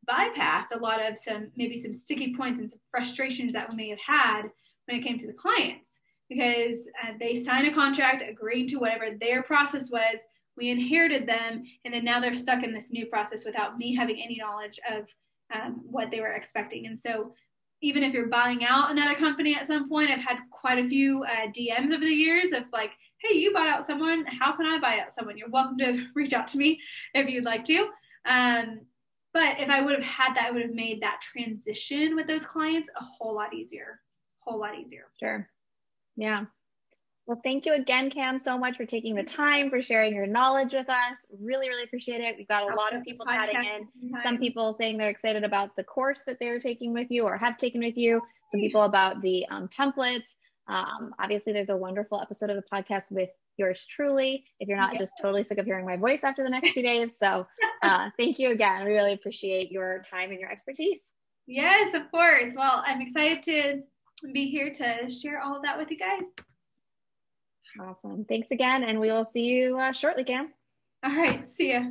bypassed a lot of some maybe some sticky points and some frustrations that we may have had when it came to the clients. Because uh, they signed a contract agreeing to whatever their process was. We inherited them and then now they're stuck in this new process without me having any knowledge of um, what they were expecting. And so even if you're buying out another company at some point i've had quite a few uh, dms over the years of like hey, you bought out someone. How can I buy out someone? You're welcome to reach out to me if you'd like to. Um, but if I would have had that, I would have made that transition with those clients a whole lot easier. Whole lot easier. Sure. Yeah. Well, thank you again, Cam, so much for taking the time, for sharing your knowledge with us. Really, really appreciate it. We've got a lot of people chatting in. Some people saying they're excited about the course that they're taking with you or have taken with you. Some people about the um, templates. Um, obviously, there's a wonderful episode of the podcast with yours truly. If you're not just totally sick of hearing my voice after the next two days. So, uh, thank you again. We really appreciate your time and your expertise. Yes, of course. Well, I'm excited to be here to share all of that with you guys. Awesome. Thanks again. And we will see you uh, shortly, Cam. All right. See ya.